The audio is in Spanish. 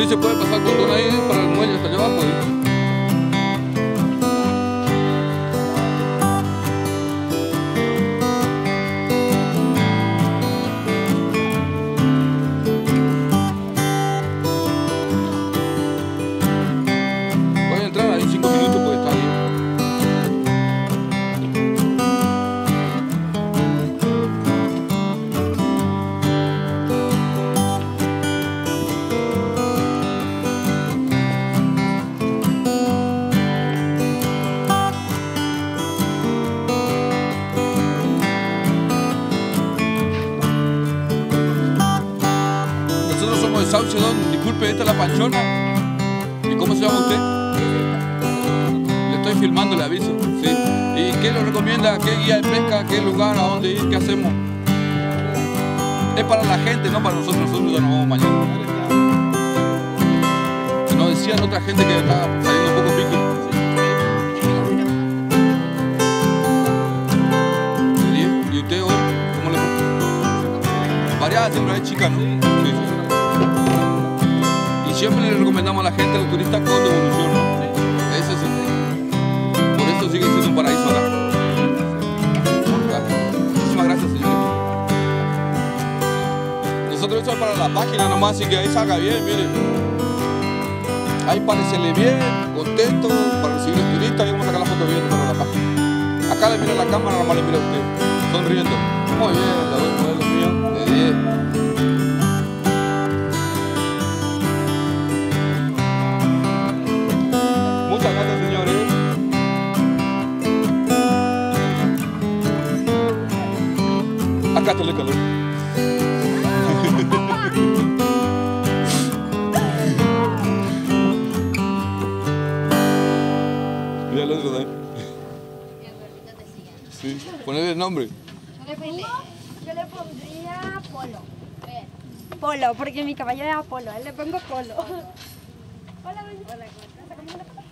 Sí, se puede pasar con todo ahí para el muelle hasta allá abajo. De Saucedón. Disculpe, esta es la panchona. ¿Y cómo se llama usted? Le estoy filmando, le aviso. Sí. ¿Y qué le recomienda? ¿Qué guía de pesca? ¿Qué lugar? ¿A dónde ir? ¿Qué hacemos? Es para la gente, no para nosotros. Nosotros ya nos vamos mañana. Nos decían otra gente que está saliendo un poco pico. ¿Y usted hoy? ¿Cómo le fue? Variadas siempre hay chicas, ¿no? Siempre le recomendamos a la gente, a los turistas, con devolución, ¿no? Eso sí. Por eso sigue siendo un paraíso acá. Muchísimas gracias, señores. Nosotros eso es para la página nomás, así que ahí salga bien, mire. Ahí parecerle bien, contento, para recibir los turistas y vamos a sacar la foto bien para la página. Acá le mira la cámara, nomás le mira a usted, sonriendo. Muy bien, la doy modelo mío, de 10. Acá está el calor. Mira el otro también. Sí, ponle el nombre. Yo le pondría Polo. Polo, porque mi caballo es Apolo. A él le pongo Polo. Hola, Hola, ¿cómo estás?